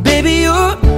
Baby, your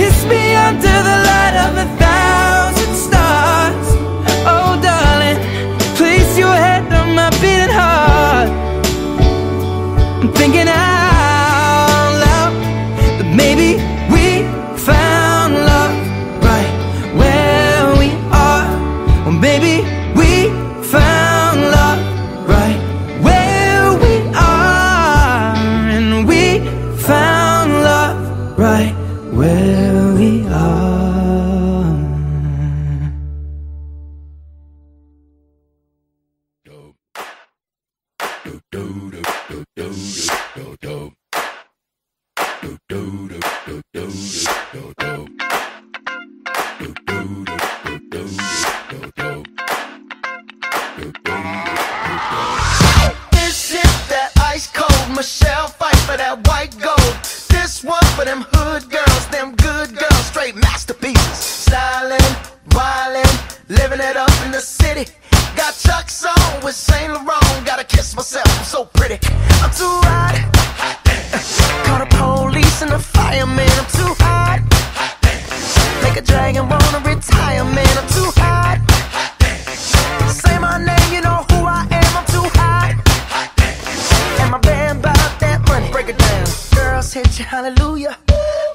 kiss me. where we are. Living it up in the city. Got Chuck's on with Saint Laurent. Gotta kiss myself, I'm so pretty. I'm too hot. Call the police and the fireman. I'm too hot. Make a dragon wanna retire, man. I'm too hot. Say my name, you know who I am. I'm too hot. And my band bought that money. Break it down. Girls hit you, hallelujah.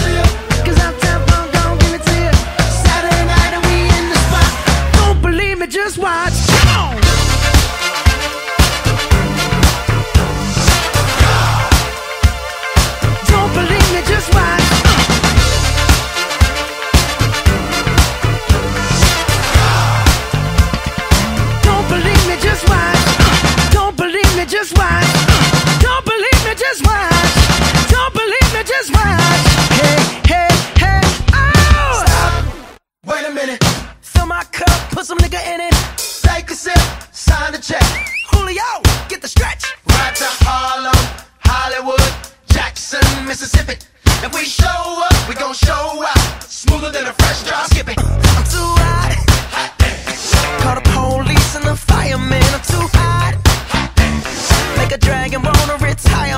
you. Fill my cup, put some nigga in it. Take a sip, sign the check. Julio, get the stretch. Right to Harlem, Hollywood, Jackson, Mississippi. If we show up, we gon' show out. Smoother than a fresh drop. Skip it. I'm too hot. Call the police and the fireman. I'm too hot. Make a dragon wanna retire,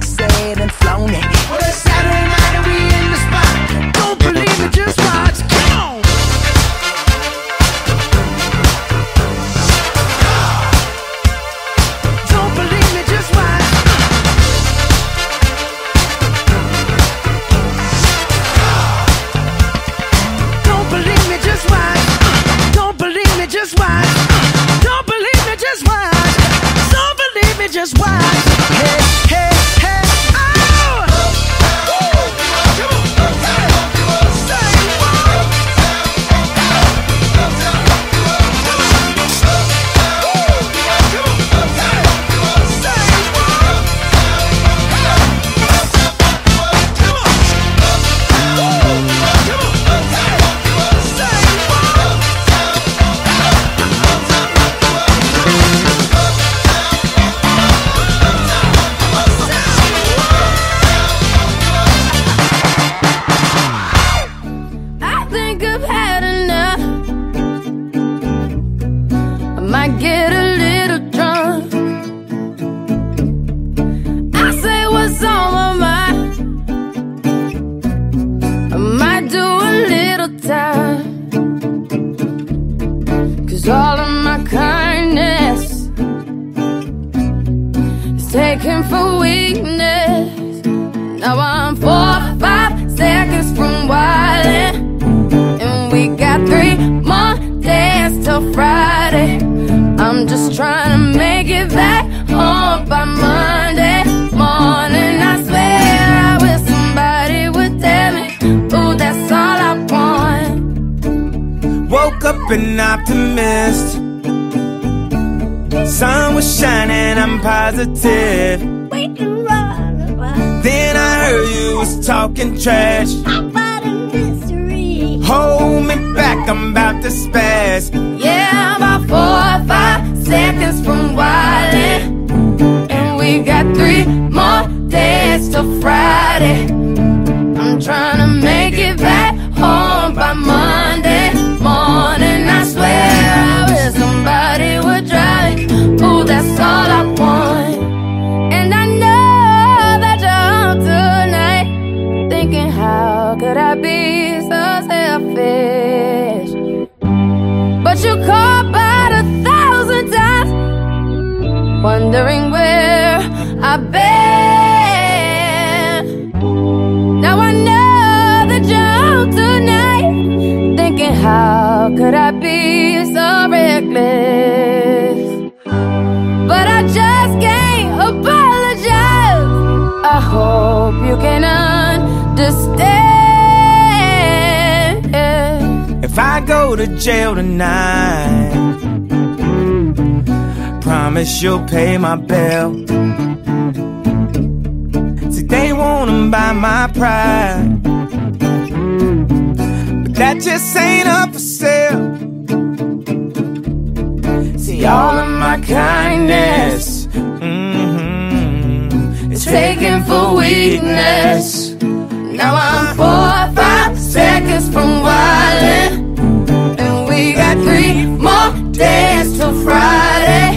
just watch. Four, five seconds from wildin'. And we got three more days till Friday. I'm just trying to make it back home by Monday morning. I swear I wish somebody would tell me, ooh, that's all I want. Woke up an optimist. Sun was shining, I'm positive. Heard you was talking trash. Hold me back, I'm about to spaz. Yeah, about four or five seconds from wildin'. And we got three more days till Friday. I'm trying to make it back home by Monday morning. I swear I wish somebody would drive. Ooh, that's all I want. Wondering where I've been. Now I know that you're tonight, thinking, how could I be so reckless? But I just can't apologize. I hope you can understand. If I go to jail tonight, promise you'll pay my bill. See, they wanna buy my pride, but that just ain't up for sale. See, all of my kindness mm-hmm, is taken for weakness. Now I'm four or five seconds from wildin', and we got three more days till Friday.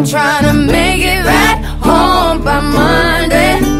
I'm trying to make it back home by Monday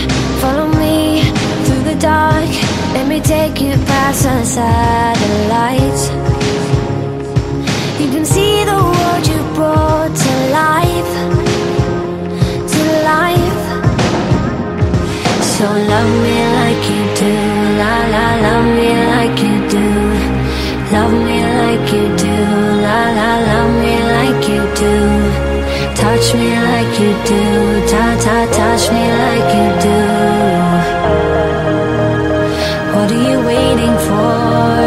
waiting for.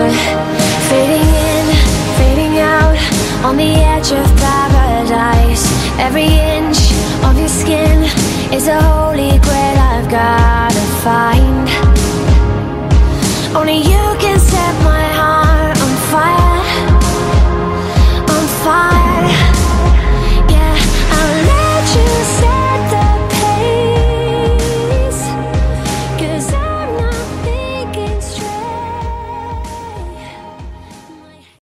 Fading in, fading out On the edge of paradise. Every inch of your skin Is a holy grail I've gotta find. Only you can set my